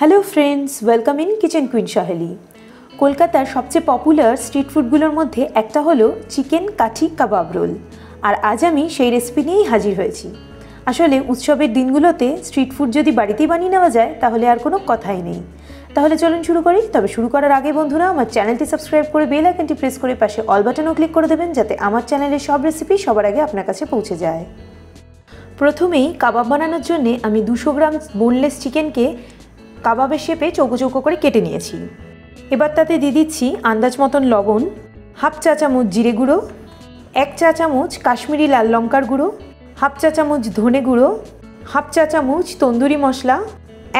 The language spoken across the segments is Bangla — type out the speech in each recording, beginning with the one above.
Hello friends welcome in kitchen queen Saheli কলকাতার সবচেয়ে পপুলার স্ট্রিট ফুডগুলোর মধ্যে একটা হলো চিকেন কাঠি কাবাব রোল আর আজ আমি সেই রেসিপি নিয়েই হাজির হয়েছি। আসলে উৎসবের দিনগুলোতে স্ট্রিট ফুড যদি বাড়িতেই বানিয়ে নেওয়া যায়, তাহলে আর কোনো কথাই নেই। তাহলে চলুন শুরু করি। তবে শুরু করার আগে বন্ধুরা, আমার চ্যানেলটি সাবস্ক্রাইব করে বেল আইকনটি প্রেস করে পাশে অল বাটনও ক্লিক করে দেবেন, যাতে আমার চ্যানেলের সব রেসিপি সবার আগে আপনার কাছে পৌঁছে যায়। প্রথমেই কাবাব বানানোর জন্যে আমি দুশো গ্রাম বোনলেস চিকেনকে কাবাবের শেপে চৌকো চৌকো করে কেটে নিয়েছি। এবার তাতে দিয়ে দিচ্ছি আন্দাজ মতন লবণ, হাফ চা চামচ জিরে গুঁড়ো, এক চা চামচ কাশ্মীরি লাল লঙ্কার গুঁড়ো, হাফ চা চামচ ধনে গুঁড়ো, হাফ চা চামচ তন্দুরি মশলা,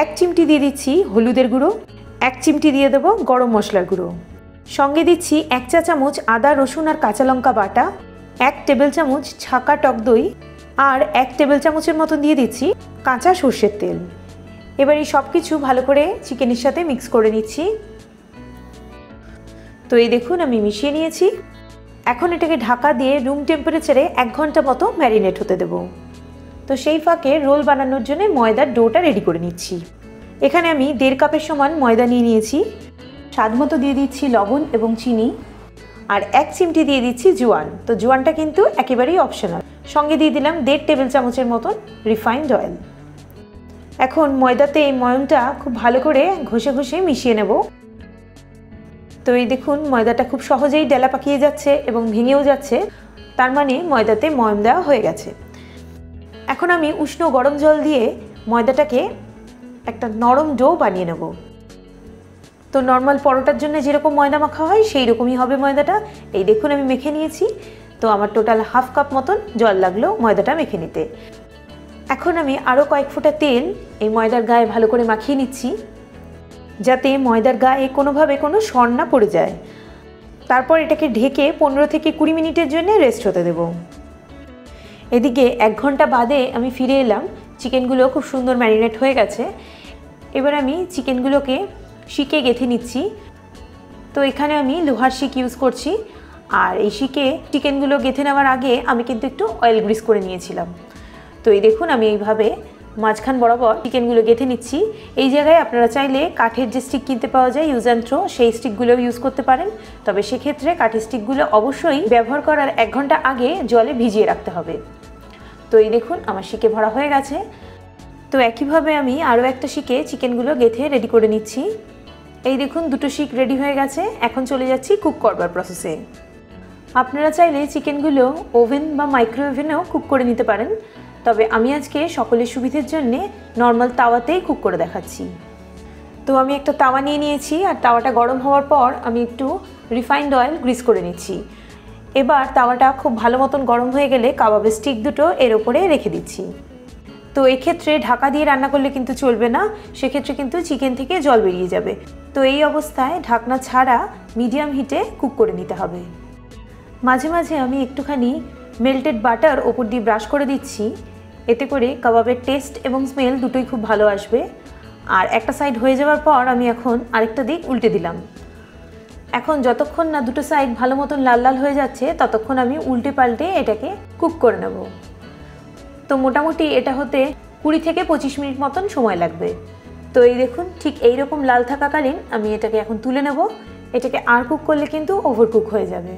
এক চিমটি দিয়ে দিচ্ছি হলুদের গুঁড়ো, এক চিমটি দিয়ে দেবো গরম মশলার গুঁড়ো। সঙ্গে দিচ্ছি এক চা চামচ আদা, রসুন আর কাঁচা লঙ্কা বাটা, এক টেবিল চামচ ছাকা টক দই আর এক টেবিল চামচের মতন দিয়ে দিচ্ছি কাঁচা সর্ষের তেল। এবার এই সব কিছু ভালো করে চিকেনের সাথে মিক্স করে নিচ্ছি। তো এই দেখুন, আমি মিশিয়ে নিয়েছি। এখন এটাকে ঢাকা দিয়ে রুম টেম্পারেচারে এক ঘণ্টা মতো ম্যারিনেট হতে দেব। তো সেই ফাঁকে রোল বানানোর জন্য ময়দার ডোটা রেডি করে নিচ্ছি। এখানে আমি দেড় কাপের সমান ময়দা নিয়ে নিয়েছি। স্বাদ মতো দিয়ে দিচ্ছি লবণ এবং চিনি। আর এক চিমটি দিয়ে দিচ্ছি জোয়ান। তো জোয়ানটা কিন্তু একেবারেই অপশনাল সঙ্গে দিয়ে দিলাম দেড় টেবিল চামচের মতন রিফাইন্ড অয়েল এখন ময়দাতে এই ময়মটা খুব ভালো করে ঘষে ঘষে মিশিয়ে নেব। তো এই দেখুন, ময়দাটা খুব সহজেই ডেলা পাকিয়ে যাচ্ছে এবং ভেঙেও যাচ্ছে। তার মানে ময়দাতে ময়ম দেওয়া হয়ে গেছে। এখন আমি উষ্ণ গরম জল দিয়ে ময়দাটাকে একটা নরম ডো বানিয়ে নেব। তো নর্মাল পরোটার জন্য যেরকম ময়দা মাখা হয় সেই রকমই হবে ময়দাটা। এই দেখুন, আমি মেখে নিয়েছি। তো আমার টোটাল হাফ কাপ মতন জল লাগল ময়দাটা মেখে নিতে। এখন আমি আরও কয়েক ফোঁটা তেল এই ময়দার গায়ে ভালো করে মাখিয়ে নিচ্ছি, যাতে ময়দার গায়ে কোনোভাবে কোনো সর না পড়ে যায়। তারপর এটাকে ঢেকে পনেরো থেকে কুড়ি মিনিটের জন্য রেস্ট হতে দেব। এদিকে এক ঘণ্টা বাদে আমি ফিরে এলাম। চিকেনগুলো খুব সুন্দর ম্যারিনেট হয়ে গেছে। এবার আমি চিকেনগুলোকে শিকে গেঁথে নিচ্ছি। তো এখানে আমি লোহার শিক ইউজ করছি। আর এই শিকে চিকেনগুলো গেঁথে নেওয়ার আগে আমি কিন্তু একটু অয়েল গ্রিস করে নিয়েছিলাম। তো এই দেখুন, আমি এইভাবে মাঝখান বরাবর চিকেনগুলো গেঁথে নিচ্ছি। এই জায়গায় আপনারা চাইলে কাঠের যে স্টিক কিনতে পাওয়া যায় ইউজ অ্যান্ড থ্রো সেই স্টিকগুলোও ইউজ করতে পারেন। তবে সেক্ষেত্রে কাঠের স্টিকগুলো অবশ্যই ব্যবহার করার এক ঘণ্টা আগে জলে ভিজিয়ে রাখতে হবে। তো এই দেখুন, আমার শিকে ভরা হয়ে গেছে। তো একইভাবে আমি আরও একটা শিকে চিকেনগুলো গেঁথে রেডি করে নিচ্ছি। এই দেখুন, দুটো শিক রেডি হয়ে গেছে। এখন চলে যাচ্ছি কুক করবার প্রসেসে আপনারা চাইলে চিকেনগুলো ওভেন বা মাইক্রোওভেনেও কুক করে নিতে পারেন। তবে আমি আজকে সকলের সুবিধের জন্যে নর্মাল তাওয়াতেই কুক করে দেখাচ্ছি। তো আমি একটা তাওয়া নিয়ে নিয়েছি, আর তাওয়াটা গরম হওয়ার পর আমি একটু রিফাইন্ড অয়েল গ্রিস করে নিচ্ছি। এবার তাওয়াটা খুব ভালো মতন গরম হয়ে গেলে কাবাবের স্টিক দুটো এর ওপরে রেখে দিচ্ছি। তো এক্ষেত্রে ঢাকা দিয়ে রান্না করলে কিন্তু চলবে না, সেক্ষেত্রে কিন্তু চিকেন থেকে জল বেরিয়ে যাবে। তো এই অবস্থায় ঢাকনা ছাড়া মিডিয়াম হিটে কুক করে নিতে হবে। মাঝে মাঝে আমি একটুখানি মেল্টেড বাটার ওপর দিয়ে ব্রাশ করে দিচ্ছি। এতে করে কাবাবের টেস্ট এবং স্মেল দুটোই খুব ভালো আসবে। আর একটা সাইড হয়ে যাওয়ার পর আমি এখন আরেকটা দিক উল্টে দিলাম। এখন যতক্ষণ না দুটো সাইড ভালো মতন লাল লাল হয়ে যাচ্ছে, ততক্ষণ আমি উল্টে পাল্টে এটাকে কুক করে নেব। তো মোটামুটি এটা হতে কুড়ি থেকে পঁচিশ মিনিট মতন সময় লাগবে। তো এই দেখুন, ঠিক এই রকম লাল থাকাকালীন আমি এটাকে এখন তুলে নেব। এটাকে আর কুক করলে কিন্তু ওভার কুক হয়ে যাবে।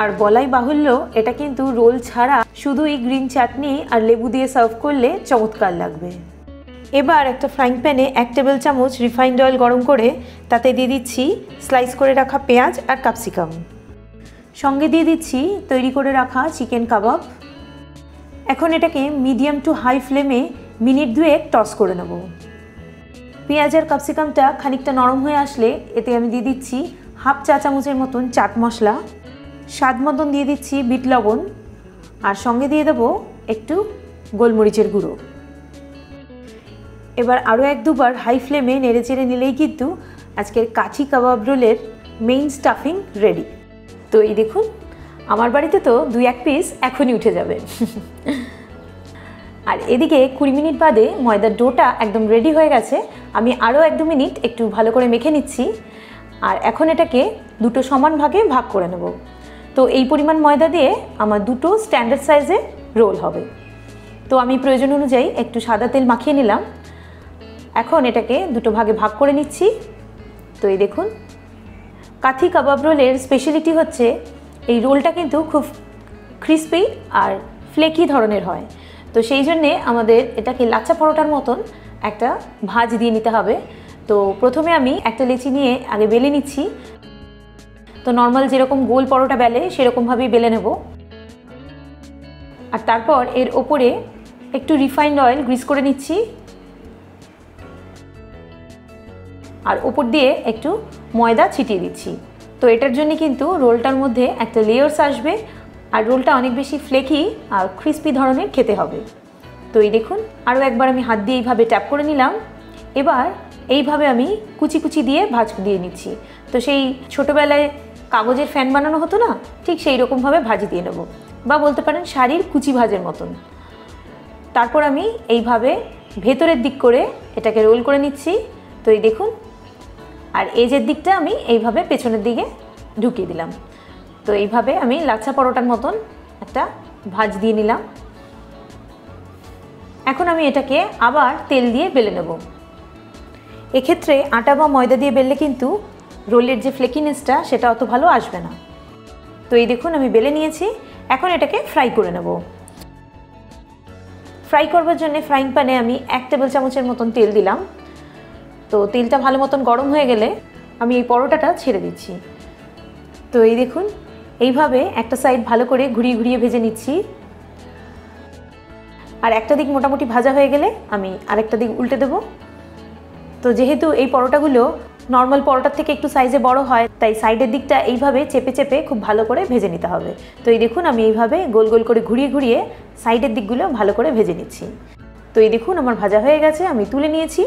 আর বলাই বাহুল্য, এটা কিন্তু রোল ছাড়া শুধুই গ্রিন চাটনি আর লেবু দিয়ে সার্ভ করলে চমৎকার লাগবে। এবার একটা ফ্রাইং প্যানে এক টেবিল চামচ রিফাইন্ড অয়েল গরম করে তাতে দিয়ে দিচ্ছি স্লাইস করে রাখা পেঁয়াজ আর ক্যাপসিকাম। সঙ্গে দিয়ে দিচ্ছি তৈরি করে রাখা চিকেন কাবাব। এখন এটাকে মিডিয়াম টু হাই ফ্লেমে মিনিট দুয়েক টস করে নেব। পেঁয়াজ আর ক্যাপসিকামটা খানিকটা নরম হয়ে আসলে এতে আমি দিয়ে দিচ্ছি হাফ চা চামচের মতন চাট মশলা। স্বাদ মতন দিয়ে দিচ্ছি বিট লবণ, আর সঙ্গে দিয়ে দেবো একটু গোলমরিচের গুঁড়ো। এবার আরও এক দুবার হাই ফ্লেমে নেড়ে চেড়ে নিলেই কিন্তু আজকের কাঠি কাবাব রোলের মেইন স্টাফিং রেডি তো এই দেখুন, আমার বাড়িতে তো দুই এক পিস এখনই উঠে যাবে। আর এদিকে কুড়ি মিনিট বাদে ময়দার ডোটা একদম রেডি হয়ে গেছে। আমি আরও এক দু মিনিট একটু ভালো করে মেখে নিচ্ছি, আর এখন এটাকে দুটো সমান ভাগে ভাগ করে নেব। তো এই পরিমাণ ময়দা দিয়ে আমার দুটো স্ট্যান্ডার্ড সাইজে রোল হবে। তো আমি প্রয়োজন অনুযায়ী একটু সাদা তেল মাখিয়ে নিলাম। এখন এটাকে দুটো ভাগে ভাগ করে নিচ্ছি। তো এই দেখুন কাথি কাবাব রোলের স্পেশালিটি হচ্ছে এই রোলটা কিন্তু খুব ক্রিস্পি আর ফ্লেকি ধরনের হয়। তো সেই জন্যে আমাদের এটাকে লাচ্চা পরোটার মতন একটা ভাজ দিয়ে নিতে হবে। তো প্রথমে আমি একটা লেচি নিয়ে আগে বেলে নিচ্ছি। তো নর্মাল যেরকম গোল পরোটা বেলে, সেরকমভাবেই বেলে নেব। আর তারপর এর ওপরে একটু রিফাইন্ড অয়েল গ্রিস করে নিচ্ছি। আর ওপর দিয়ে একটু ময়দা ছিটিয়ে দিচ্ছি। তো এটার জন্য কিন্তু রোলটার মধ্যে একটা লেয়ার্স আসবে, আর রোলটা অনেক বেশি ফ্লেকি আর ক্রিস্পি ধরনের খেতে হবে। তো এই দেখুন, আরও একবার আমি হাত দিয়ে এইভাবে ট্যাপ করে নিলাম। এবার এইভাবে আমি কুচি কুচি দিয়ে ভাজ দিয়ে নিচ্ছি। তো সেই ছোটোবেলায় কাগজের ফ্যান বানানো হতো না, ঠিক সেই রকমভাবে ভাজি দিয়ে নেব। বা বলতে পারেন শাড়ির কুচি ভাজের মতন। তারপর আমি এইভাবে ভেতরের দিক করে এটাকে রোল করে নিচ্ছি। তো এই দেখুন, আর এজের দিকটা আমি এইভাবে পেছনের দিকে ঢুকিয়ে দিলাম। তো এইভাবে আমি লাচ্ছা পরোটার মতন একটা ভাজ দিয়ে নিলাম। এখন আমি এটাকে আবার তেল দিয়ে বেলে নেব। এক্ষেত্রে আটা বা ময়দা দিয়ে বেললে কিন্তু রোলের যে ফ্লেকিনেসটা সেটা অত ভালো আসবে না। তো এই দেখুন, আমি বেলে নিয়েছি। এখন এটাকে ফ্রাই করে নেব। ফ্রাই করবার জন্য ফ্রাইং প্যানে আমি এক টেবিল চামচের মতন তেল দিলাম। তো তেলটা ভালো মতন গরম হয়ে গেলে আমি এই পরোটাটা ছেড়ে দিচ্ছি। তো এই দেখুন, এইভাবে একটা সাইড ভালো করে ঘুরিয়ে ঘুরিয়ে ভেজে নিচ্ছি। আর একটা দিক মোটামুটি ভাজা হয়ে গেলে আমি আরেকটা দিক উল্টে দেব। তো যেহেতু এই পরোটাগুলো নর্মাল পরোটার থেকে একটু সাইজে বড় হয়, তাই সাইডের দিকটা এইভাবে চেপে চেপে খুব ভালো করে ভেজে নিতে হবে। তো এই দেখুন, আমি এইভাবে গোল গোল করে ঘুরিয়ে ঘুরিয়ে সাইডের দিকগুলো ভালো করে ভেজে নিচ্ছি। তো এই দেখুন, আমার ভাজা হয়ে গেছে, আমি তুলে নিয়েছি।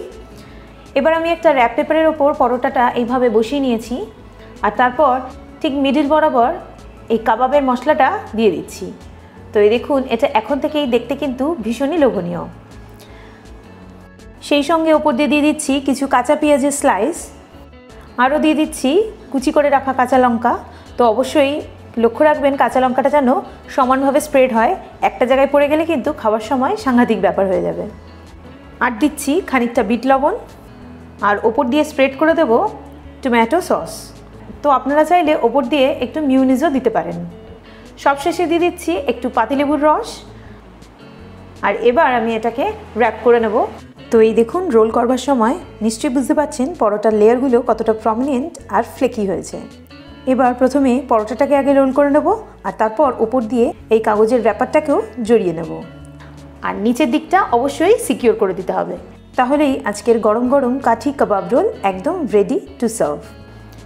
এবার আমি একটা র্যাপ পেপারের ওপর পরোটাটা এইভাবে বসিয়ে নিয়েছি। আর তারপর ঠিক মিডিল বরাবর এই কাবাবের মশলাটা দিয়ে দিচ্ছি। তো এই দেখুন, এটা এখন থেকেই দেখতে কিন্তু ভীষণই লোভনীয়। সেই সঙ্গে ওপর দিয়ে দিয়ে দিচ্ছি কিছু কাঁচা পেঁয়াজের স্লাইস আরও দিয়ে দিচ্ছি, কুচি করে রাখা কাঁচা লঙ্কা। তো অবশ্যই লক্ষ্য রাখবেন কাঁচা লঙ্কাটা যেন সমানভাবে স্প্রেড হয়। একটা জায়গায় পড়ে গেলে কিন্তু খাওয়ার সময় সাংঘাতিক ব্যাপার হয়ে যাবে। আর দিচ্ছি খানিকটা বিট লবণ। আর ওপর দিয়ে স্প্রেড করে দেব টমেটো সস তো আপনারা চাইলে ওপর দিয়ে একটু মিউনিজও দিতে পারেন। সবশেষে দিয়ে দিচ্ছি একটু পাতিলেবুর রস। আর এবার আমি এটাকে র্যাপ করে নেব। তো এই দেখুন, রোল করবার সময় নিশ্চয়ই বুঝতে পারছেন পরোটার লেয়ারগুলো কতটা প্রমিনেন্ট আর ফ্লেকি হয়েছে। এবার প্রথমে পরোটাটাকে আগে রোল করে নেব আর তারপর ওপর দিয়ে এই কাগজের ব্যাপারটাকেও জড়িয়ে নেব। আর নিচের দিকটা অবশ্যই সিকিওর করে দিতে হবে। তাহলেই আজকের গরম গরম কাঠি কাবাব রোল একদম রেডি টু সার্ভ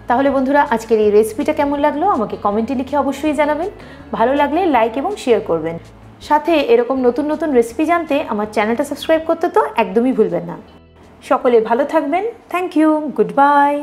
তাহলে বন্ধুরা, আজকের এই রেসিপিটা কেমন লাগল? আমাকে কমেন্টে লিখে অবশ্যই জানাবেন। ভালো লাগলে লাইক এবং শেয়ার করবেন। সাথে এরকম নতুন নতুন রেসিপি জানতে আমার চ্যানেলটা সাবস্ক্রাইব করতে তো একদমই ভুলবেন না। সকলে ভালো থাকবেন। Thank you good bye